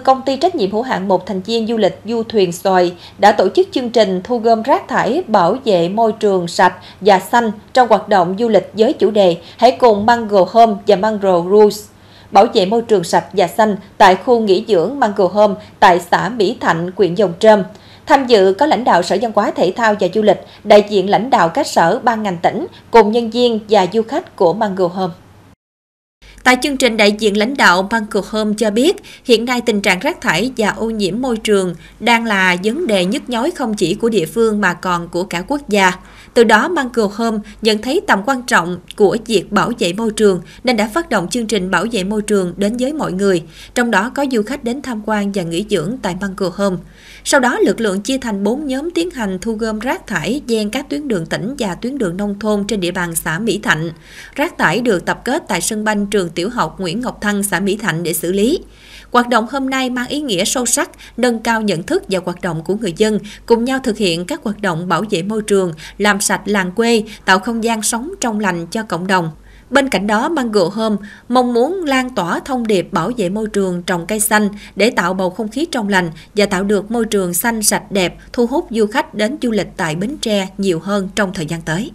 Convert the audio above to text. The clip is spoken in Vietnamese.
Công ty trách nhiệm hữu hạn một thành viên du lịch du thuyền xoài đã tổ chức chương trình thu gom rác thải bảo vệ môi trường sạch và xanh trong hoạt động du lịch với chủ đề Hãy cùng Mango Home và Mango Rules bảo vệ môi trường sạch và xanh tại khu nghỉ dưỡng Mango Home tại xã Mỹ Thạnh, huyện Dòng Trơm. Tham dự có lãnh đạo Sở Văn hóa Thể thao và Du lịch, đại diện lãnh đạo các sở ban ngành tỉnh cùng nhân viên và du khách của Mango Home. Tại chương trình, đại diện lãnh đạo Bangkok Home cho biết, hiện nay tình trạng rác thải và ô nhiễm môi trường đang là vấn đề nhức nhối không chỉ của địa phương mà còn của cả quốc gia. Từ đó, Bangkok Home nhận thấy tầm quan trọng của việc bảo vệ môi trường nên đã phát động chương trình bảo vệ môi trường đến với mọi người, trong đó có du khách đến tham quan và nghỉ dưỡng tại Bangkok Home. Sau đó, lực lượng chia thành 4 nhóm tiến hành thu gom rác thải ven các tuyến đường tỉnh và tuyến đường nông thôn trên địa bàn xã Mỹ Thạnh. Rác thải được tập kết tại sân banh trường tiểu học Nguyễn Ngọc Thăng, xã Mỹ Thạnh để xử lý. Hoạt động hôm nay mang ý nghĩa sâu sắc, nâng cao nhận thức và hoạt động của người dân, cùng nhau thực hiện các hoạt động bảo vệ môi trường, làm sạch làng quê, tạo không gian sống trong lành cho cộng đồng. Bên cạnh đó, Mango Home mong muốn lan tỏa thông điệp bảo vệ môi trường trồng cây xanh để tạo bầu không khí trong lành và tạo được môi trường xanh sạch đẹp, thu hút du khách đến du lịch tại Bến Tre nhiều hơn trong thời gian tới.